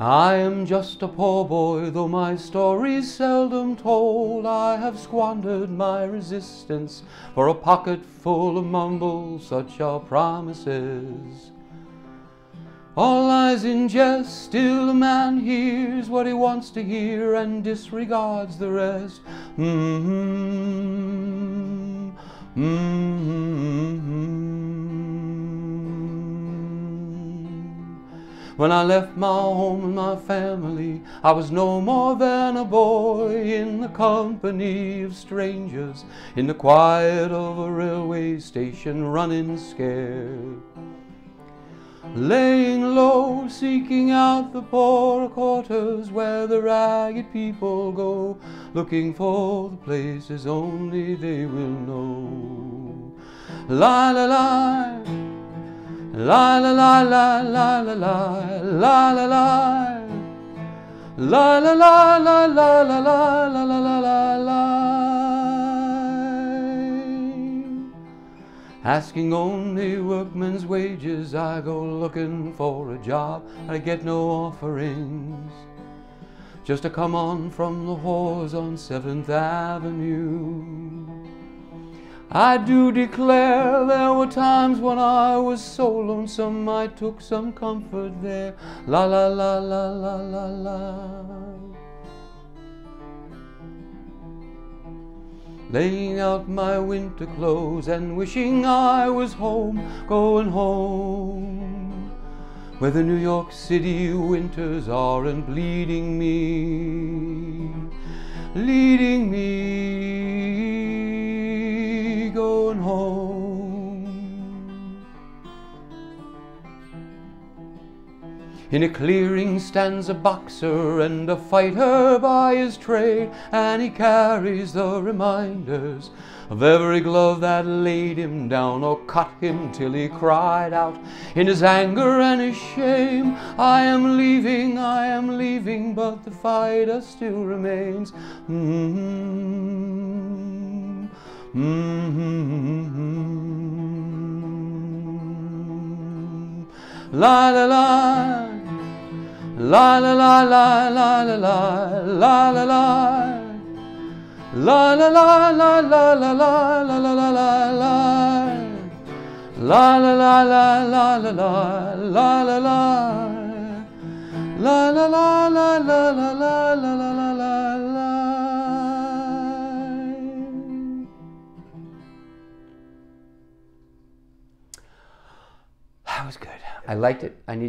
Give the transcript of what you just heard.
I am just a poor boy, though my story's seldom told. I have squandered my resistance for a pocket full of mumbles, such are promises. All lies in jest, still a man hears what he wants to hear and disregards the rest. Mm-hmm. Mm-hmm. When I left my home and my family, I was no more than a boy in the company of strangers, in the quiet of a railway station, running scared. Laying low, seeking out the poorer quarters where the ragged people go, looking for the places only they will know. La la la. La la la la la la la la la la La la la la la la la la la la la la Asking only workmen's wages, I go looking for a job, I get no offerings. Just to come on from the whores on 7th Avenue. I do declare there were times when I was so lonesome I took some comfort there. La la la la la la la. Laying out my winter clothes and wishing I was home, going home. Where the New York City winters are and bleeding me, leading me In a clearing stands a boxer and a fighter by his trade, and he carries the reminders of every glove that laid him down or cut him till he cried out in his anger and his shame, I am leaving, I am leaving, but the fighter still remains. Mm -hmm. Mm-hmm. La la la La la la la la la la la la la La la la la la la la la la la la la La la la la la la la la la la La la la la la la la la la la la That was good. I liked it. I need